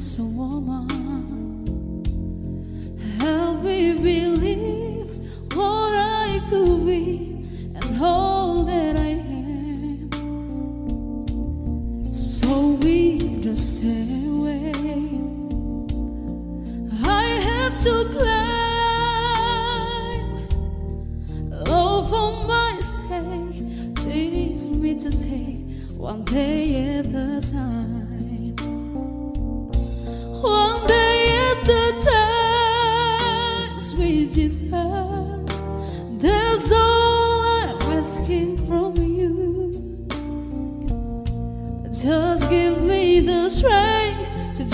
as a woman. Help me believe what I could be and all that I am. So we just stay away. I have to climb. Oh, for my sake, please me to take one day at a time.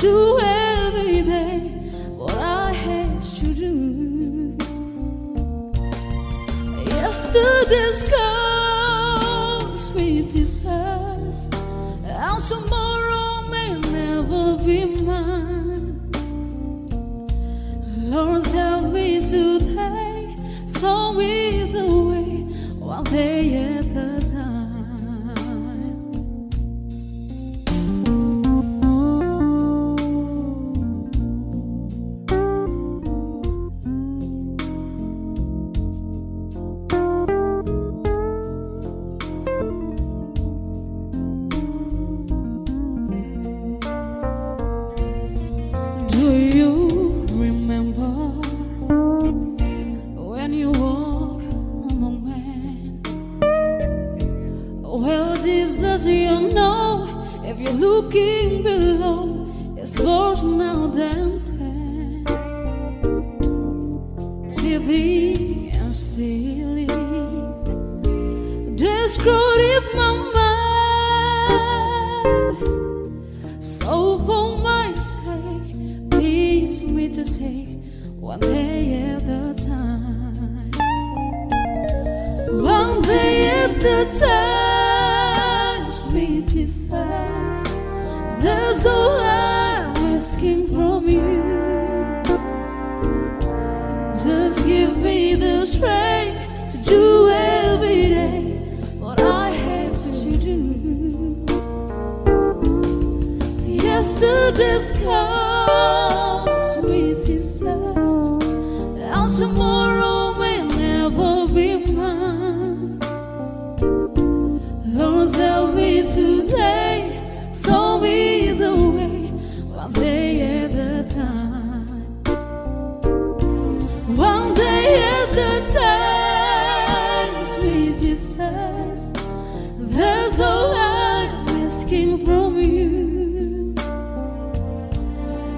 Do every day what I had to do. Yesterday's gone, sweet Jesus, and tomorrow may never be mine. Lord, help me today, so me the way, one day at a time. Looking below, it's worse now than ten. Teething and stealing, describe my mind. So for my sake, please me to take one day at a time. One day at a time, sweet Jesus. That's all I'm asking from you. Just give me the strength to do every day what I have to do. Yesterday's gone, sweet sisters, and tomorrow you.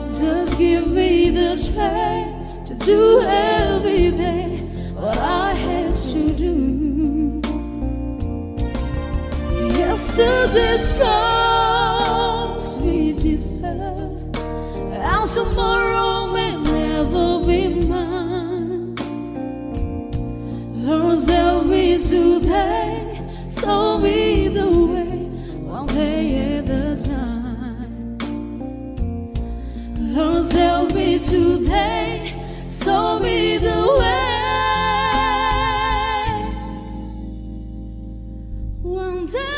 Just give me the strength to do every day what I had to do. Yesterday's gone, sweet Jesus, and tomorrow may never be mine. Lord, today, so me Cause help me today, show me the way. One day.